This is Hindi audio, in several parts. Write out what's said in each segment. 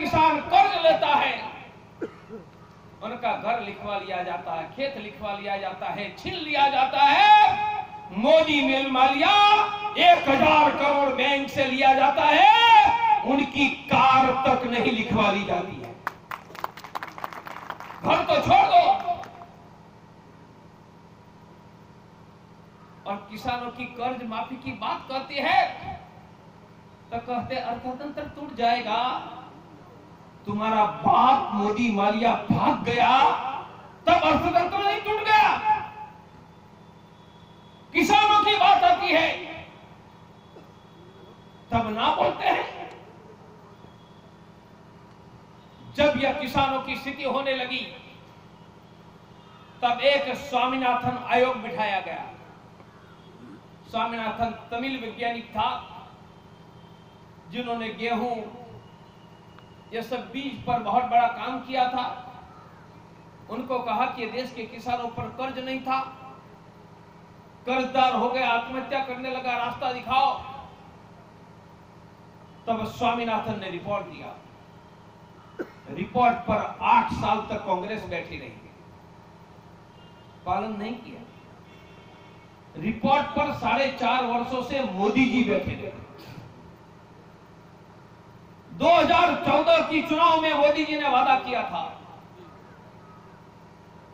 किसान कर्ज लेता है। उनका घर लिखवा लिया जाता है, खेत लिखवा लिया जाता है छीन लिया जाता है। मोदी मेल मालिया एक हज़ार करोड़ बैंक से लिया जाता है। उनकी कार तक नहीं लिखवा ली जाती है। घर तो छोड़ दो। और किसानों की कर्ज माफ़ी की बात करती है तो कहते अर्थतंत्र टूट जाएगा। तुम्हारा बाप मोदी मालिया भाग गया, तब अर्थतंत्र नहीं टूट गया। किसानों की बात आती है, तब ना बोलते हैं। जब यह किसानों की स्थिति होने लगी, तब एक स्वामीनाथन आयोग बिठाया गया। स्वामीनाथन तमिल वैज्ञानिक था, जिन्होंने गेहूँ ये सब बीज पर बहुत बड़ा काम किया था। उनको कहा कि देश के किसानों पर कर्ज नहीं था। कर्जदार हो गए, आत्महत्या करने लगा, रास्ता दिखाओ। तब स्वामीनाथन ने रिपोर्ट दिया। रिपोर्ट पर आठ साल तक कांग्रेस बैठी रही। पालन नहीं किया। रिपोर्ट पर साढ़े चार वर्षों से मोदी जी बैठे रहे। 2014 की चुनाव में मोदी जी ने वादा किया था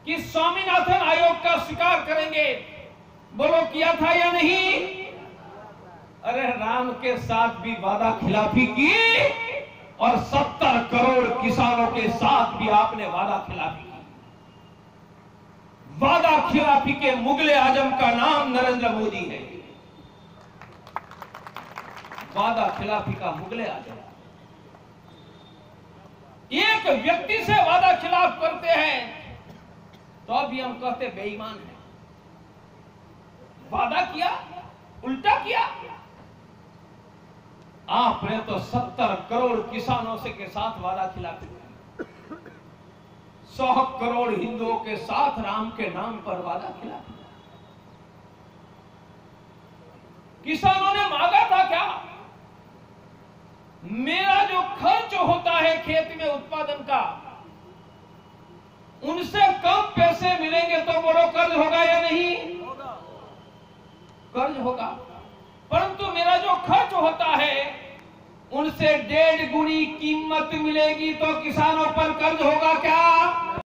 कि स्वामीनाथन आयोग का स्वीकार करेंगे। बोलो, किया था या नहीं? अरे, राम के साथ भी वादा खिलाफी की और 70 करोड़ किसानों के साथ भी आपने वादा खिलाफी की। वादा खिलाफी के मुगले आज़म का नाम नरेंद्र मोदी है। वादा खिलाफी का मुगले आज़म। एक व्यक्ति से वादा खिलाफ करते हैं तो अभी हम कहते बेईमान है। वादा किया, उल्टा किया। आपने तो सत्तर करोड़ किसानों से के साथ वादा खिलाफ किया सौ करोड़ हिंदुओं के साथ राम के नाम पर वादा खिलाफी किसानों ने मांगा था क्या मेरा जो खर्च होता है खेत में उत्पादन का उनसे कम पैसे मिलेंगे तो बोलो कर्ज होगा या नहीं? होगा कर्ज होगा। परंतु मेरा जो खर्च होता है, उनसे डेढ़ गुनी कीमत मिलेगी तो किसानों पर कर्ज होगा क्या?